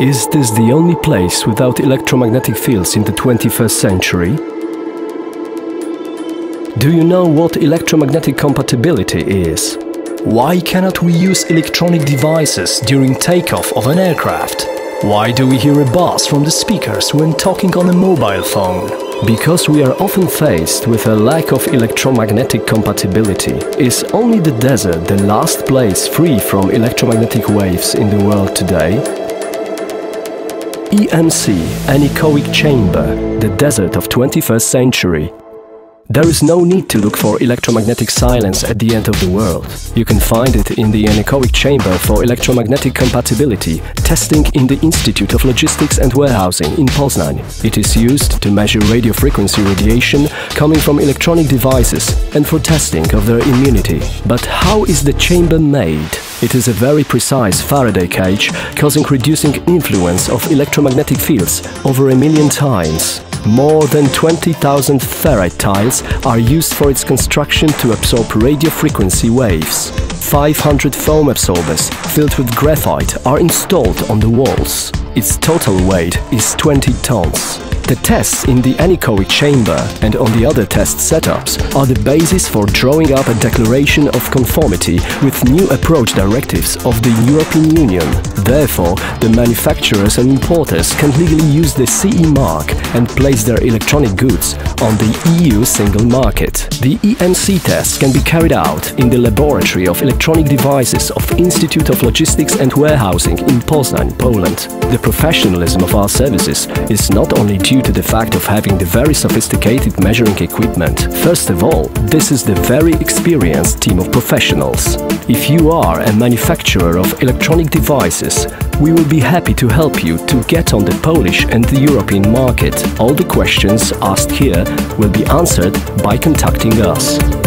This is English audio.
Is this the only place without electromagnetic fields in the 21st century? Do you know what electromagnetic compatibility is? Why cannot we use electronic devices during takeoff of an aircraft? Why do we hear a buzz from the speakers when talking on a mobile phone? Because we are often faced with a lack of electromagnetic compatibility. Is only the desert the last place free from electromagnetic waves in the world today? EMC, anechoic chamber, the desert of 21st century. There is no need to look for electromagnetic silence at the end of the world. You can find it in the anechoic chamber for electromagnetic compatibility, testing in the Institute of Logistics and Warehousing in Poznań. It is used to measure radio frequency radiation coming from electronic devices and for testing of their immunity. But how is the chamber made? It is a very precise Faraday cage, causing reducing influence of electromagnetic fields over a million times. More than 20,000 ferrite tiles are used for its construction to absorb radio frequency waves. 500 foam absorbers filled with graphite are installed on the walls. Its total weight is 20 tons. The tests in the anechoic chamber and on the other test setups are the basis for drawing up a declaration of conformity with new approach directives of the European Union. Therefore, the manufacturers and importers can legally use the CE mark and place their electronic goods on the EU single market. The EMC tests can be carried out in the laboratory of electronic devices of Institute of Logistics and Warehousing in Poznań, Poland. The professionalism of our services is not only due to the fact of having the very sophisticated measuring equipment. First of all, this is the very experienced team of professionals. If you are a manufacturer of electronic devices, we will be happy to help you to get on the Polish and the European market. All the questions asked here will be answered by contacting us.